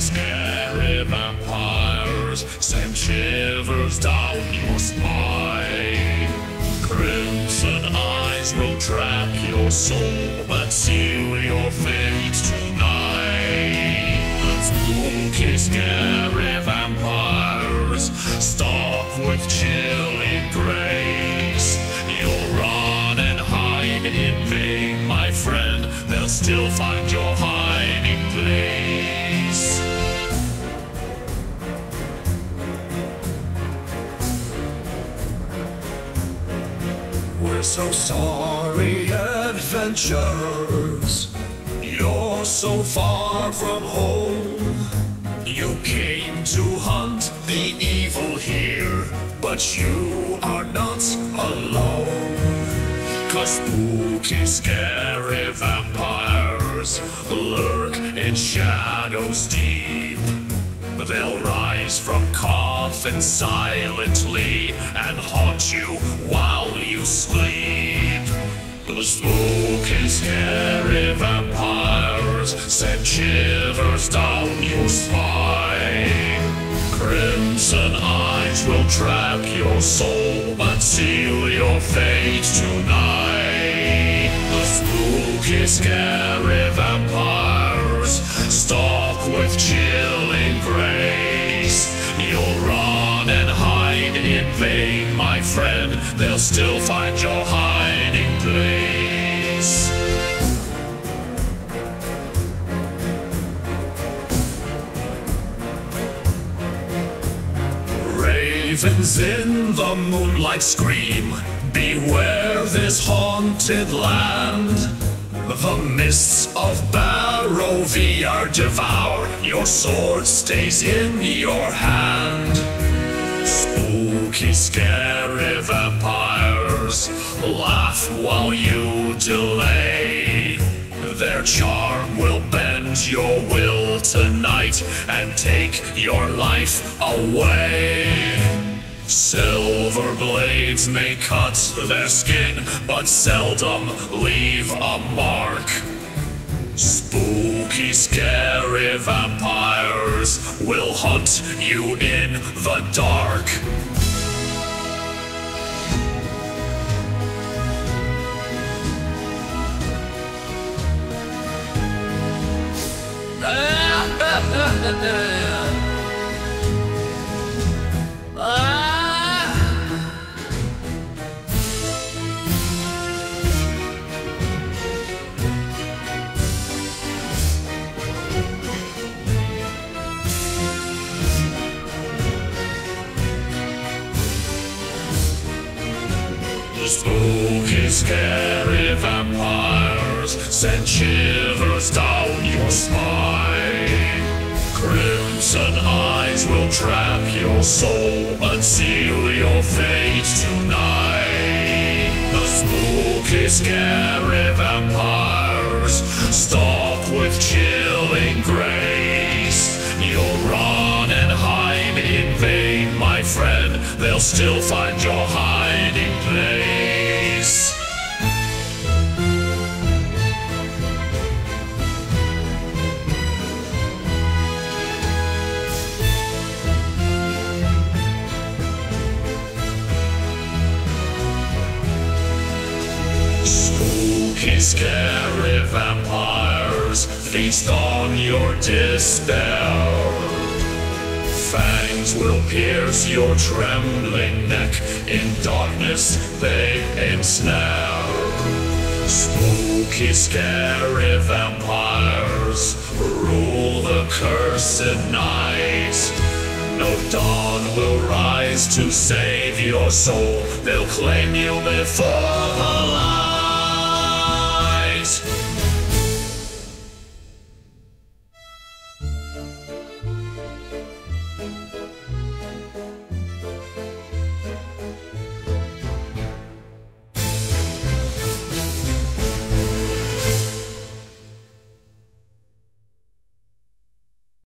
scary vampires send shivers down your spine. Crimson eyes will trap your soul and seal your fate tonight. Spooky, scary vampires stalk with chilling grace. You'll run and hide in vain, my friend. They'll still find your We're so sorry, adventurers. You're so far from home. You came to hunt the evil here, but you are not alone. Cause spooky, scary vampires lurk in shadows deep. They'll rise from coffins silently and haunt you while you sleep. The spooky, scary vampires send shivers down your spine. Crimson eyes will trap your soul and seal your fate tonight. The spooky, scary vampires stalk with my friend. They'll still find your hiding place. Ravens in the moonlight scream. Beware this haunted land. The mists of Barovia devour. Your sword stays in your hand. Scary vampires laugh while you delay. Their charm will bend your will tonight and take your life away. Silver blades may cut their skin, but seldom leave a mark. Spooky, scary vampires will hunt you in the dark. The spooky, scary vampires send shivers down your spine. Eyes will trap your soul and seal your fate tonight. The spooky, scary vampires stalk with chilling grace. You'll run and hide in vain, my friend. They'll still find your hiding place. Spooky, scary vampires feast on your despair. Fangs will pierce your trembling neck. In darkness they ensnare. Spooky, scary vampires rule the cursed night. No dawn will rise to save your soul. They'll claim you before the light guys.